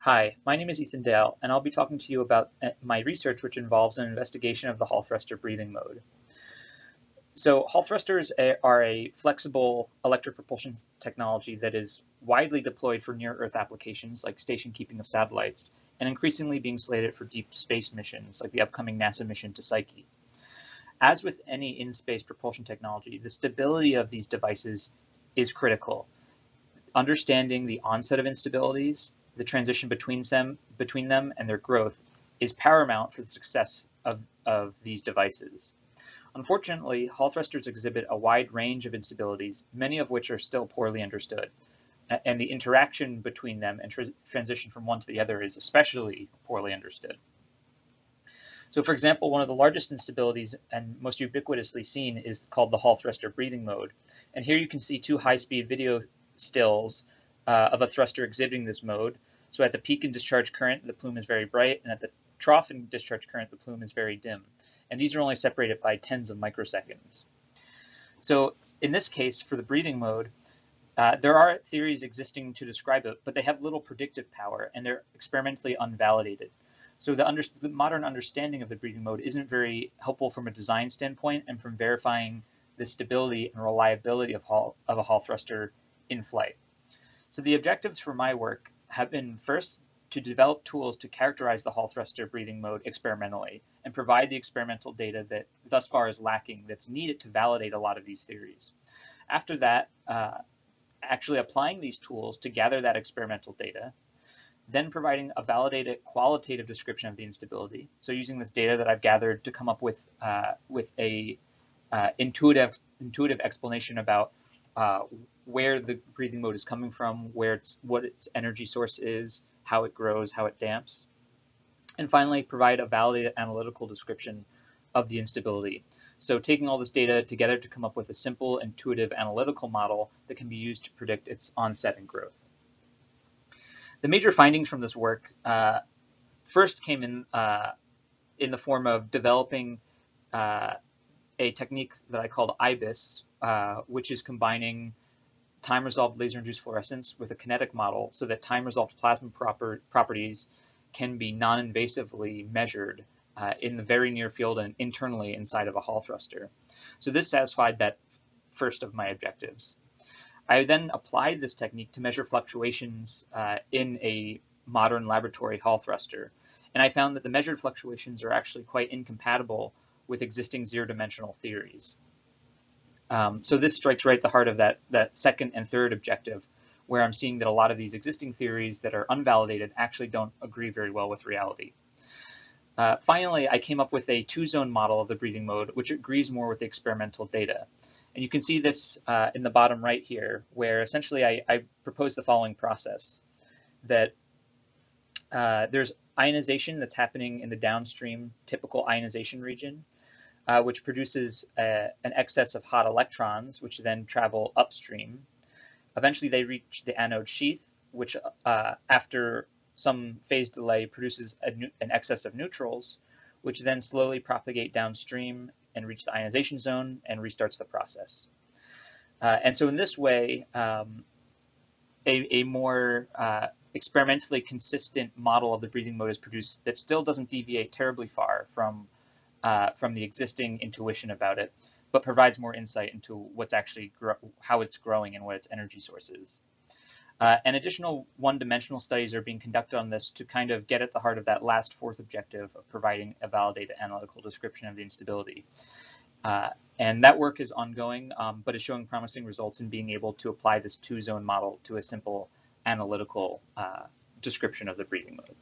Hi, my name is Ethan Dale, and I'll be talking to you about uh, my research which involves an investigation of the Hall thruster breathing mode. So Hall thrusters are a flexible electric propulsion technology that is widely deployed for near-Earth applications like station keeping of satellites, and increasingly being slated for deep space missions like the upcoming NASA mission to Psyche. As with any in-space propulsion technology, the stability of these devices is critical. Understanding the onset of instabilities, the transition between them, between them and their growth is paramount for the success of, of these devices. Unfortunately, Hall thrusters exhibit a wide range of instabilities, many of which are still poorly understood. And the interaction between them and transition from one to the other is especially poorly understood. So for example, one of the largest instabilities and most ubiquitously seen is called the Hall thruster breathing mode. And here you can see two high-speed video stills uh, of a thruster exhibiting this mode. So at the peak in discharge current, the plume is very bright, and at the trough in discharge current, the plume is very dim. And these are only separated by tens of microseconds. So in this case, for the breathing mode, uh, there are theories existing to describe it, but they have little predictive power, and they're experimentally unvalidated. So the, under, the, modern understanding of the breathing mode isn't very helpful from a design standpoint and from verifying the stability and reliability of, Hall, of a Hall thruster in flight. So the objectives for my work have been first to develop tools to characterize the Hall thruster breathing mode experimentally and provide the experimental data that thus far is lacking that's needed to validate a lot of these theories. After that, uh, actually applying these tools to gather that experimental data then providing a validated qualitative description of the instability. So using this data that I've gathered to come up with uh, with a uh, intuitive intuitive explanation about uh, where the breathing mode is coming from, where it's what its energy source is, how it grows, how it damps, and finally provide a validated analytical description of the instability. So taking all this data together to come up with a simple, intuitive analytical model that can be used to predict its onset and growth. The major findings from this work uh, first came in uh, in the form of developing uh, a technique that I called IBIS, uh, which is combining time-resolved laser-induced fluorescence with a kinetic model so that time-resolved plasma proper properties can be non-invasively measured uh, in the very near field and internally inside of a Hall thruster. So this satisfied that first of my objectives. I then applied this technique to measure fluctuations uh, in a modern laboratory Hall thruster, and I found that the measured fluctuations are actually quite incompatible with existing zero-dimensional theories. Um, so this strikes right at the heart of that, that second and third objective, where I'm seeing that a lot of these existing theories that are unvalidated actually don't agree very well with reality. Uh, finally, I came up with a two-zone model of the breathing mode, which agrees more with the experimental data. And you can see this uh, in the bottom right here, where essentially I, I propose the following process, that uh, there's ionization that's happening in the downstream typical ionization region, uh, which produces a, an excess of hot electrons, which then travel upstream. Eventually they reach the anode sheath, which uh, after some phase delay produces an excess of neutrals, which then slowly propagate downstream and reach the ionization zone and restarts the process. Uh, and so in this way, um, a, a, more uh, experimentally consistent model of the breathing mode is produced that still doesn't deviate terribly far from, uh, from the existing intuition about it, but provides more insight into what's actually how it's growing and what its energy source is. Uh, and additional one-dimensional studies are being conducted on this to kind of get at the heart of that last fourth objective of providing a validated analytical description of the instability. Uh, and that work is ongoing, um, but is showing promising results in being able to apply this two-zone model to a simple analytical uh, description of the breathing mode.